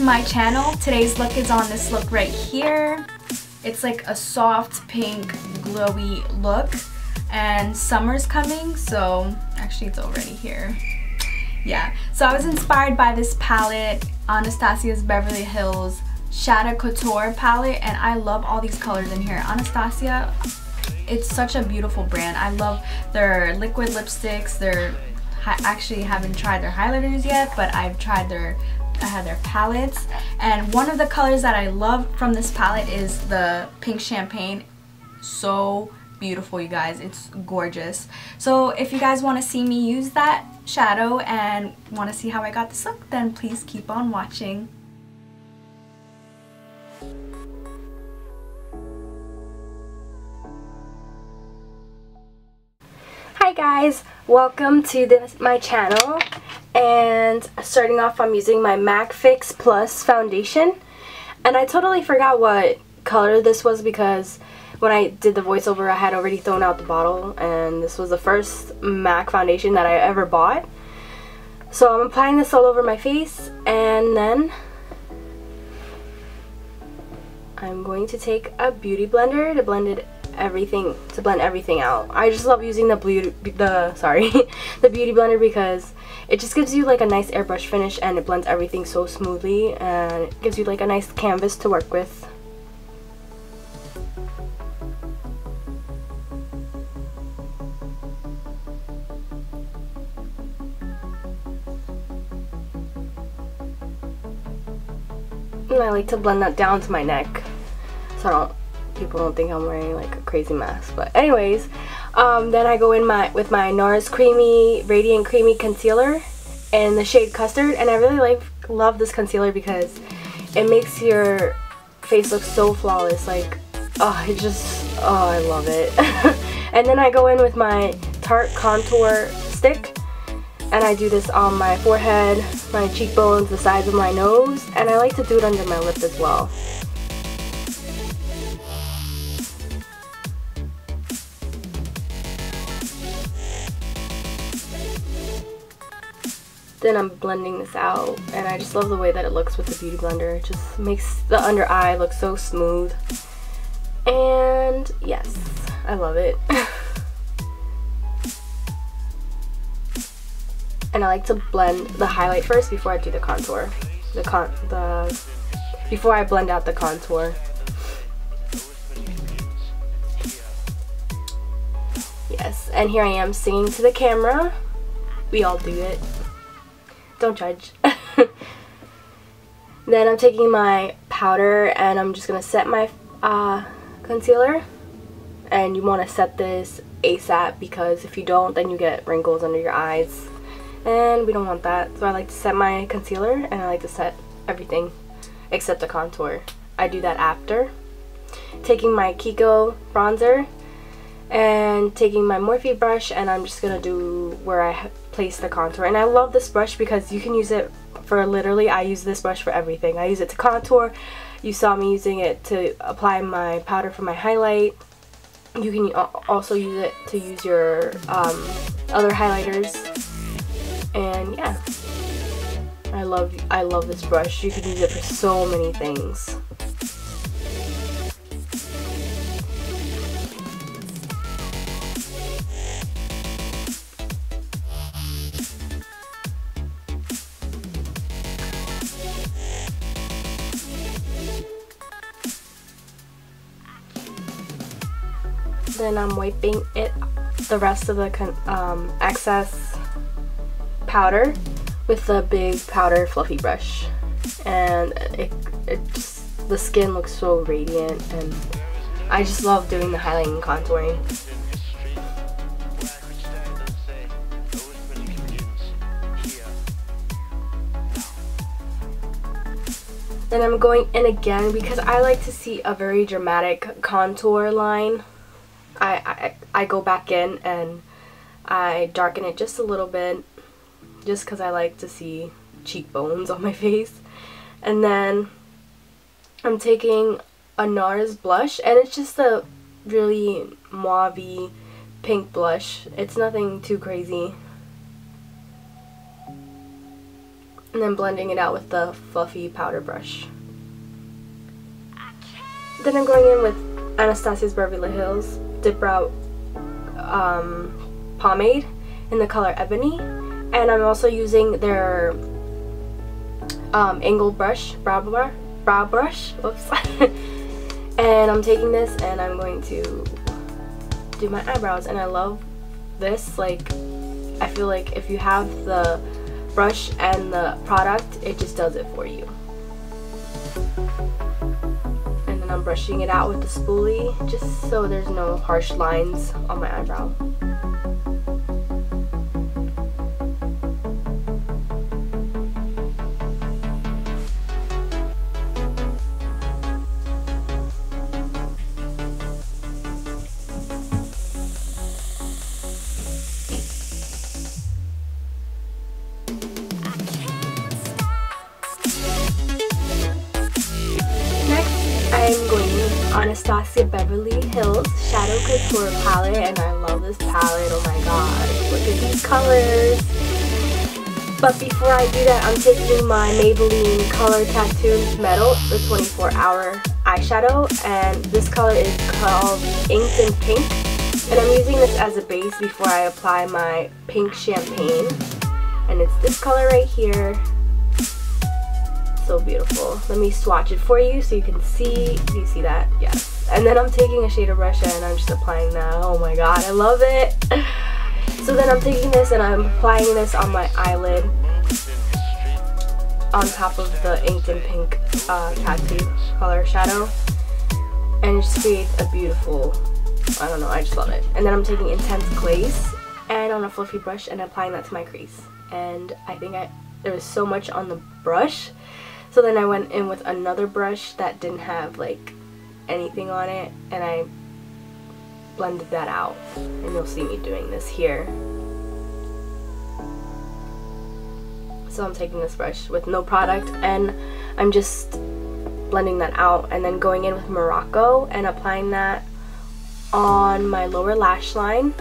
to my channel. Today's look is on this look right here. It's like a soft pink glowy look and summer's coming so actually it's already here. Yeah, so I was inspired by this palette, Anastasia's Beverly Hills Shadow Couture palette and I love all these colors in here. Anastasia, it's such a beautiful brand. I love their liquid lipsticks, their actually haven't tried their highlighters yet, but I've tried their I have their palettes. And one of the colors that I love from this palette is the pink champagne. So beautiful you guys. It's gorgeous. So if you guys want to see me use that shadow and want to see how I got this look then please keep on watching. Hi guys, welcome to this, my channel and starting off I'm using my MAC Fix Plus foundation and I totally forgot what color this was because when I did the voiceover I had already thrown out the bottle and this was the first MAC foundation that I ever bought so I'm applying this all over my face and then I'm going to take a beauty blender to blend it everything to blend everything out. I just love using the beauty the sorry the beauty blender because it just gives you like a nice airbrush finish and it blends everything so smoothly and it gives you like a nice canvas to work with. And I like to blend that down to my neck so I don't people don't think I'm wearing like a crazy mask. But anyways, um, then I go in my with my NARS Creamy Radiant Creamy Concealer in the shade Custard. And I really like love this concealer because it makes your face look so flawless. Like, oh, it just, oh, I love it. and then I go in with my Tarte Contour Stick. And I do this on my forehead, my cheekbones, the sides of my nose, and I like to do it under my lip as well. Then I'm blending this out and I just love the way that it looks with the Beauty Blender. It just makes the under eye look so smooth. And yes, I love it. and I like to blend the highlight first before I do the contour. The con the before I blend out the contour. Yes, and here I am singing to the camera. We all do it. Don't judge. then I'm taking my powder and I'm just going to set my uh, concealer. And you want to set this ASAP because if you don't then you get wrinkles under your eyes. And we don't want that. So I like to set my concealer and I like to set everything except the contour. I do that after. Taking my Kiko bronzer and taking my Morphe brush and I'm just going to do where I place the contour. And I love this brush because you can use it for literally, I use this brush for everything. I use it to contour. You saw me using it to apply my powder for my highlight. You can also use it to use your um, other highlighters. And yeah, I love I love this brush. You can use it for so many things. Then I'm wiping it the rest of the um, excess powder with the big powder fluffy brush and it, it just, the skin looks so radiant and I just love doing the highlighting and contouring. Then I'm going in again because I like to see a very dramatic contour line I, I, I go back in and I darken it just a little bit just because I like to see cheekbones on my face. And then I'm taking a NARS blush and it's just a really mauve pink blush. It's nothing too crazy. And then blending it out with the fluffy powder brush. Then I'm going in with Anastasia's Beverly Hills Dip Brow um, Pomade in the color Ebony. And I'm also using their um, angled brush, brow, brush, brow brush, whoops. and I'm taking this and I'm going to do my eyebrows. And I love this, like, I feel like if you have the brush and the product, it just does it for you. Brushing it out with the spoolie, just so there's no harsh lines on my eyebrow. Anastasia Beverly Hills Shadow Couture palette and I love this palette, oh my god, look at these colors. But before I do that, I'm taking my Maybelline Color Tattoo Metal, the 24 hour eyeshadow, and this color is called Inked in Pink. And I'm using this as a base before I apply my pink champagne. And it's this color right here so beautiful. Let me swatch it for you so you can see. Do you see that? Yes. And then I'm taking a shader brush and I'm just applying that. Oh my god, I love it. So then I'm taking this and I'm applying this on my eyelid on top of the inked in pink uh, tattoo color shadow. And just creates a beautiful, I don't know, I just love it. And then I'm taking Intense Glaze and on a fluffy brush and applying that to my crease. And I think I there was so much on the brush so then I went in with another brush that didn't have like anything on it and I blended that out. And you'll see me doing this here. So I'm taking this brush with no product and I'm just blending that out and then going in with Morocco and applying that on my lower lash line.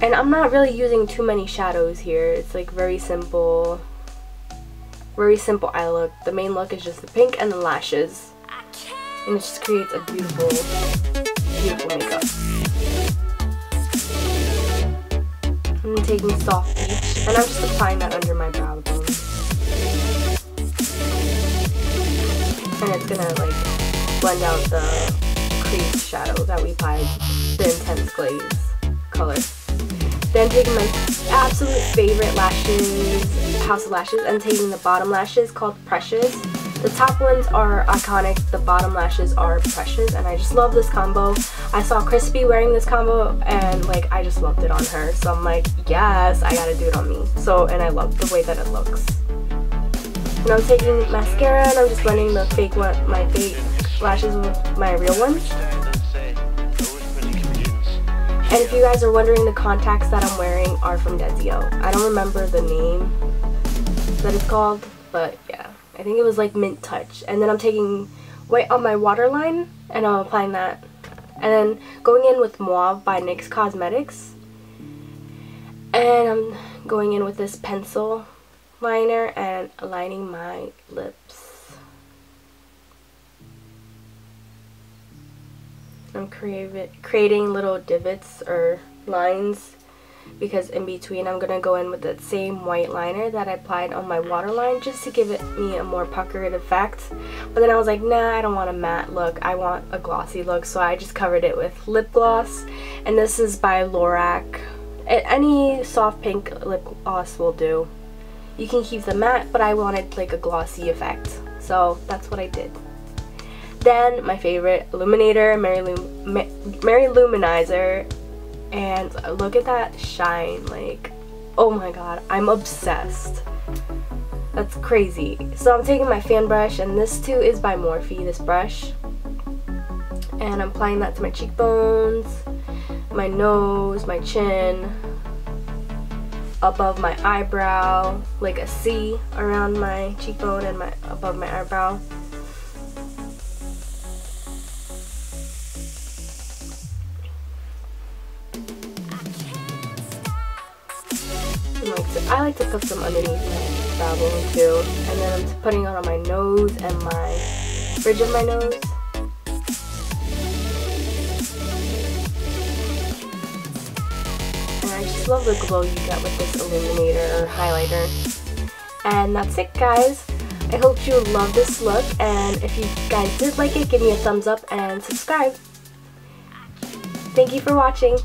And I'm not really using too many shadows here. It's like very simple. Very simple eye look. The main look is just the pink and the lashes. And it just creates a beautiful, beautiful makeup. I'm taking Soft Peach and I'm just applying that under my brow bone. And it's gonna like blend out the crease shadow that we applied, the Intense Glaze color. Then taking my absolute favorite lashes, House of Lashes, and taking the bottom lashes called Precious. The top ones are iconic, the bottom lashes are Precious, and I just love this combo. I saw Chrisspy wearing this combo, and like, I just loved it on her. So I'm like, yes, I gotta do it on me. So, and I love the way that it looks. And I'm taking mascara, and I'm just blending the fake one, my fake lashes with my real ones. And if you guys are wondering, the contacts that I'm wearing are from Desio. I don't remember the name that it's called, but yeah. I think it was like Mint Touch. And then I'm taking white on my waterline, and I'm applying that. And then going in with Mauve by NYX Cosmetics. And I'm going in with this pencil liner and aligning my lips. I'm creating little divots or lines because in between I'm going to go in with that same white liner that I applied on my waterline just to give it me a more puckered effect. But then I was like, nah, I don't want a matte look. I want a glossy look. So I just covered it with lip gloss. And this is by Lorac. Any soft pink lip gloss will do. You can keep the matte, but I wanted like a glossy effect. So that's what I did. Then my favorite illuminator, Mary, Lum Mary-Lou Manizer. And look at that shine. Like, oh my god, I'm obsessed. That's crazy. So I'm taking my fan brush, and this too is by Morphe, this brush. And I'm applying that to my cheekbones, my nose, my chin, above my eyebrow, like a C around my cheekbone and my above my eyebrow. I like to put some underneath my brow bone too. And then I'm putting it on my nose and my bridge of my nose. And I just love the glow you get with this illuminator or highlighter. And that's it guys. I hope you love this look and if you guys did like it, give me a thumbs up and subscribe. Thank you for watching.